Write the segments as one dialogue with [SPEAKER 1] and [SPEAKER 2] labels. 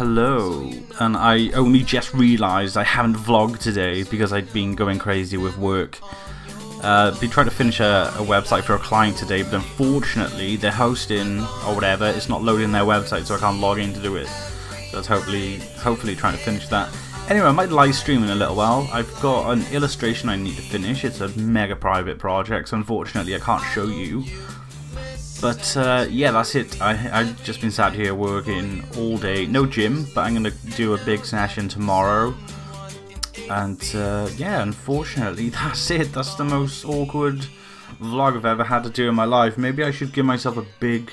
[SPEAKER 1] hello. And I only just realised I haven't vlogged today because I'd been going crazy with work. Uh, been trying to finish a, a, website for a client today, but unfortunately their hosting or whatever is not loading their website, so I can't log in to do it. So that's hopefully, hopefully trying to finish that. Anyway, I might live stream in a little while. I've got an illustration I need to finish. It's a mega private project, so unfortunately I can't show you. But uh, yeah, that's it. I, I've just been sat here working all day. No gym, but I'm going to do a big session tomorrow. And uh, yeah, unfortunately, that's it. That's the most awkward vlog I've ever had to do in my life. Maybe I should give myself a big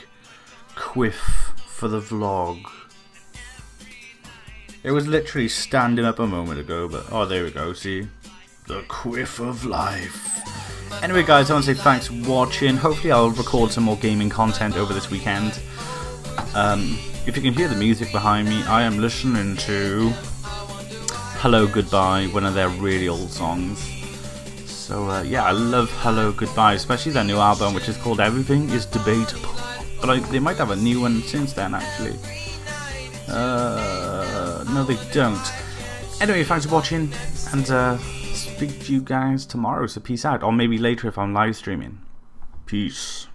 [SPEAKER 1] quiff for the vlog. It was literally standing up a moment ago, but oh, there we go. See? The quiff of life. Anyway, guys, I want to say thanks for watching. Hopefully, I'll record some more gaming content over this weekend. Um, if you can hear the music behind me, I am listening to Hello Goodbye, one of their really old songs. So, uh, yeah, I love Hello Goodbye, especially their new album, which is called Everything is Debatable. But I, they might have a new one since then, actually. Uh, no, they don't. Anyway, thanks for watching, and uh, speak to you guys tomorrow, so peace out. Or maybe later if I'm live streaming. Peace.